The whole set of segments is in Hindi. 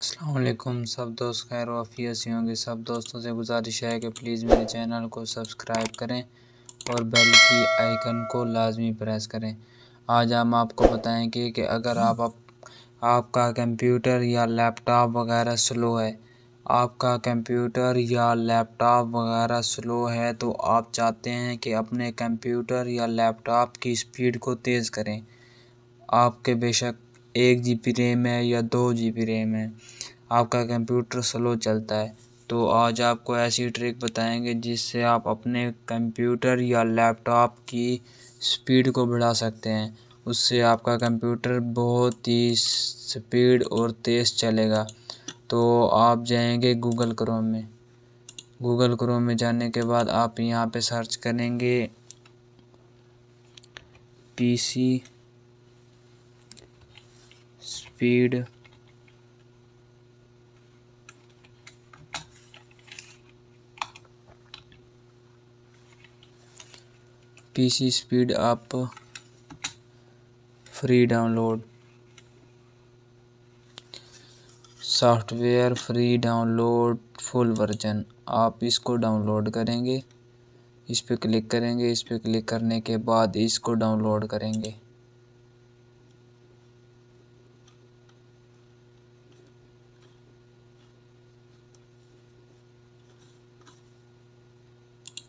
असलकुम सब दोस्त खैर वाफ़ियसी होंगे। सब दोस्तों से गुजारिश है कि प्लीज़ मेरे चैनल को सब्सक्राइब करें और बेल की आइकन को लाजमी प्रेस करें। आज हम आपको बताएँगे कि अगर आप, आप आपका कंप्यूटर या लैपटॉप वगैरह स्लो है आपका कंप्यूटर या लैपटॉप वगैरह स्लो है तो आप चाहते हैं कि अपने कंप्यूटर या लैपटॉप की स्पीड को तेज़ करें। आपके बेशक एक जी बी रैम है या दो जी बी रैम है। आपका कंप्यूटर स्लो चलता है। तो आज आपको ऐसी ट्रिक बताएँगे जिससे आप अपने कंप्यूटर या लैपटॉप की स्पीड को बढ़ा सकते हैं। उससे आपका कंप्यूटर बहुत ही स्पीड और तेज़ चलेगा। तो आप जाएँगे गूगल क्रोम में। गूगल क्रोम में जाने के बाद आप यहाँ पे सर्च करेंगे पीसी स्पीड पीसी स्पीड आप free download software free download full version आप इसको डाउनलोड करेंगे, इस पर क्लिक करेंगे, इस पर क्लिक करने के बाद इसको डाउनलोड करेंगे।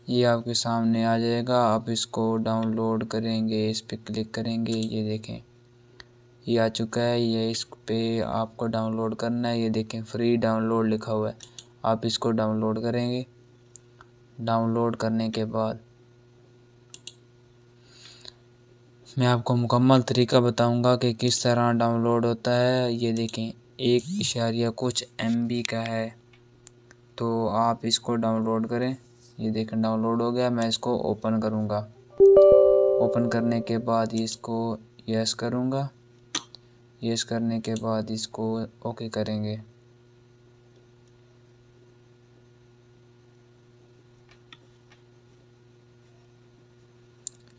ये आपके सामने आ जाएगा। आप इसको डाउनलोड करेंगे, इस पर क्लिक करेंगे, ये देखें। ये आ चुका है, ये इस पे आपको डाउनलोड करना है। ये देखें फ्री डाउनलोड लिखा हुआ है। आप इसको डाउनलोड करेंगे। डाउनलोड करने के बाद मैं आपको मुकम्मल तरीका बताऊँगा कि किस तरह डाउनलोड होता है। ये देखें, एक इशारिया कुछ एमबी का है। तो आप इसको डाउनलोड करें। ये देखें डाउनलोड हो गया, मैं इसको ओपन करूँगा। ओपन करने के बाद इसको यस करूँगा। यस करने के बाद इसको ओके करेंगे।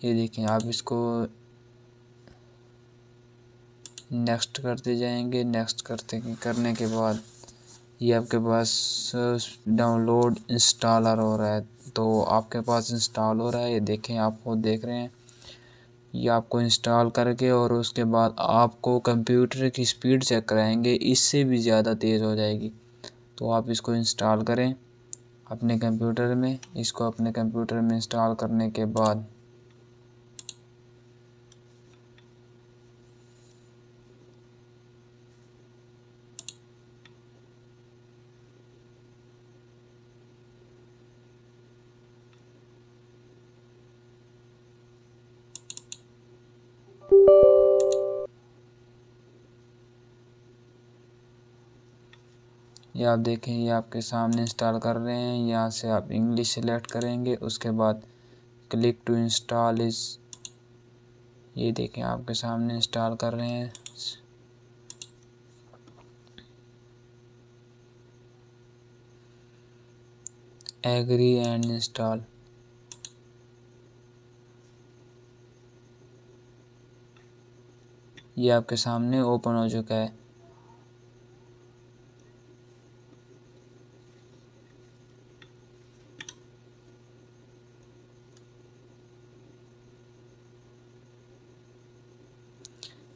ये देखें आप इसको नेक्स्ट करते जाएँगे। नेक्स्ट करते, करने के बाद ये आपके पास डाउनलोड इंस्टॉलर हो रहा है। तो आपके पास इंस्टॉल हो रहा है, ये देखें, आप खुद देख रहे हैं। ये आपको इंस्टॉल करके और उसके बाद आपको कंप्यूटर की स्पीड चेक कराएँगे, इससे भी ज़्यादा तेज़ हो जाएगी। तो आप इसको इंस्टॉल करें अपने कंप्यूटर में, इसको अपने कंप्यूटर में इंस्टॉल करने के बाद। ये आप देखें, ये आपके सामने इंस्टॉल कर रहे हैं। यहाँ से आप इंग्लिश सेलेक्ट करेंगे, उसके बाद क्लिक टू इंस्टॉल इस ये देखें, आपके सामने इंस्टॉल कर रहे हैं। एग्री एंड इंस्टॉल ये आपके सामने ओपन हो चुका है।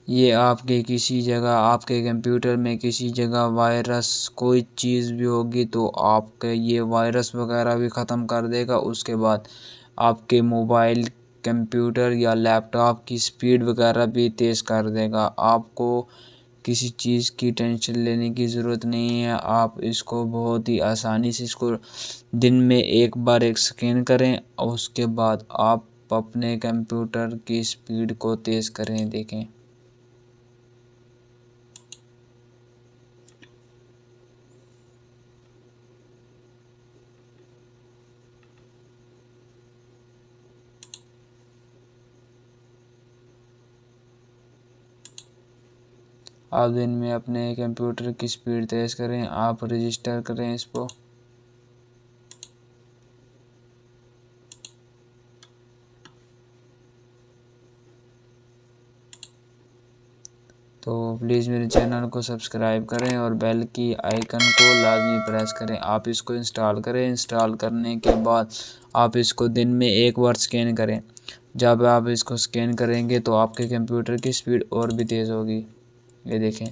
ये आपके किसी जगह, आपके कंप्यूटर में किसी जगह वायरस, कोई चीज़ भी होगी तो आपके ये वायरस वगैरह भी ख़त्म कर देगा। उसके बाद आपके मोबाइल, कंप्यूटर या लैपटॉप की स्पीड वगैरह भी तेज़ कर देगा। आपको किसी चीज़ की टेंशन लेने की ज़रूरत नहीं है। आप इसको बहुत ही आसानी से इसको दिन में एक बार एक स्कैन करें और उसके बाद आप अपने कंप्यूटर की स्पीड को तेज़ करें, देखें। आप दिन में अपने कंप्यूटर की स्पीड तेज़ करें, आप रजिस्टर करें इसको। तो प्लीज़ मेरे चैनल को सब्सक्राइब करें और बेल की आइकन को लाजमी प्रेस करें। आप इसको इंस्टॉल करें। इंस्टॉल करने के बाद आप इसको दिन में एक बार स्कैन करें। जब आप इसको स्कैन करेंगे तो आपके कंप्यूटर की स्पीड और भी तेज़ होगी। ये देखें।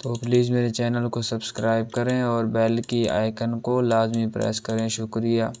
तो प्लीज़ मेरे चैनल को सब्सक्राइब करें और बेल की आइकन को लाजमी प्रेस करें। शुक्रिया।